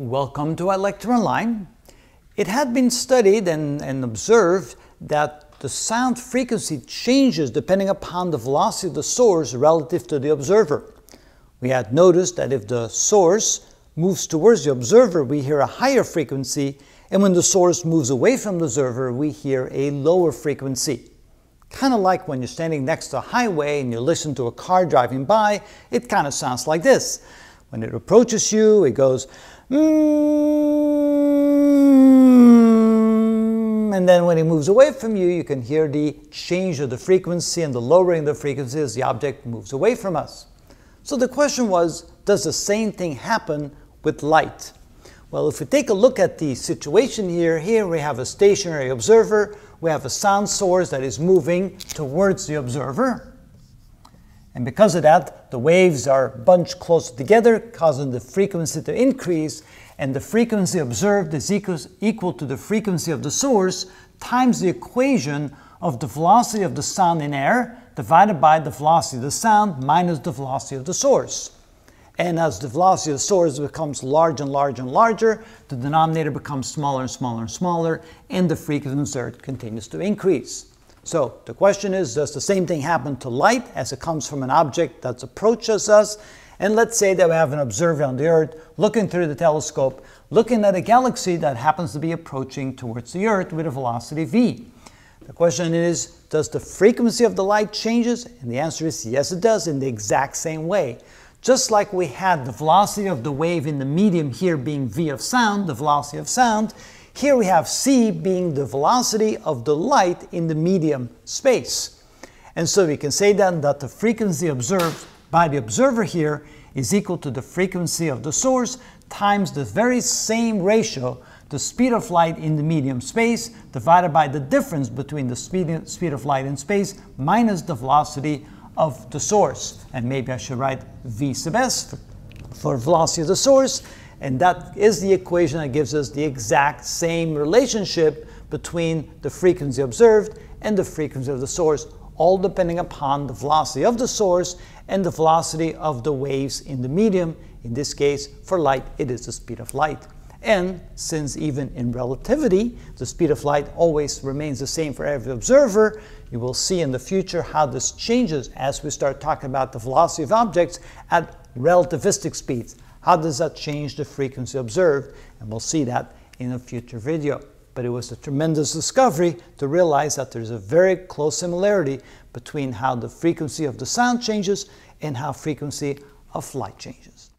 Welcome to iLectureOnline. It had been studied and, and observed that the sound frequency changes depending upon the velocity of the source relative to the observer. We had noticed that if the source moves towards the observer, we hear a higher frequency, and when the source moves away from the observer, we hear a lower frequency. Kind of like when you're standing next to a highway and you listen to a car driving by, it kind of sounds like this. When it approaches you, it goes, mm, and then when it moves away from you, you can hear the change of the frequency and the lowering of the frequency as the object moves away from us. So the question was, does the same thing happen with light? Well, if we take a look at the situation here, here we have a stationary observer, we have a sound source that is moving towards the observer. And because of that, the waves are bunched closer together, causing the frequency to increase, and the frequency observed is equal to the frequency of the source times the equation of the velocity of the sound in air divided by the velocity of the sound minus the velocity of the source. And as the velocity of the source becomes larger and larger and larger, the denominator becomes smaller and smaller and smaller, and the frequency observed continues to increase. So the question is, does the same thing happen to light as it comes from an object that approaches us? And let's say that we have an observer on the Earth looking through the telescope, looking at a galaxy that happens to be approaching towards the Earth with a velocity v. The question is, does the frequency of the light changes? And the answer is yes, it does in the exact same way. Just like we had the velocity of the wave in the medium here being v of sound, the velocity of sound, here we have c being the velocity of the light in the medium space. And so we can say then that the frequency observed by the observer here is equal to the frequency of the source times the very same ratio, the speed of light in the medium space divided by the difference between the speed, speed of light in space minus the velocity of the source. And maybe I should write v sub s for velocity of the source and that is the equation that gives us the exact same relationship between the frequency observed and the frequency of the source, all depending upon the velocity of the source and the velocity of the waves in the medium. In this case, for light, it is the speed of light. And since even in relativity, the speed of light always remains the same for every observer, you will see in the future how this changes as we start talking about the velocity of objects at relativistic speeds. How does that change the frequency observed? And we'll see that in a future video. But it was a tremendous discovery to realize that there's a very close similarity between how the frequency of the sound changes and how frequency of light changes.